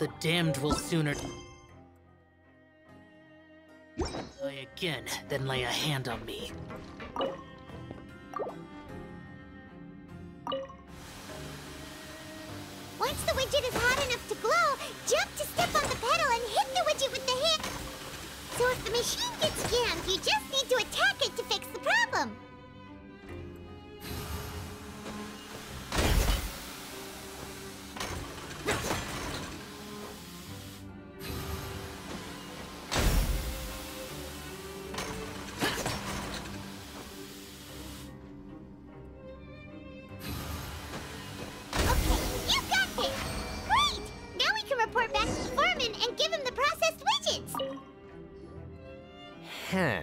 The damned will sooner die again than lay a hand on me. Once the widget is hot enough to glow, jump to step on the pedal and hit the widget with the hit. So if the machine gets jammed, you just need to report back to the foreman and give him the processed widgets! Huh.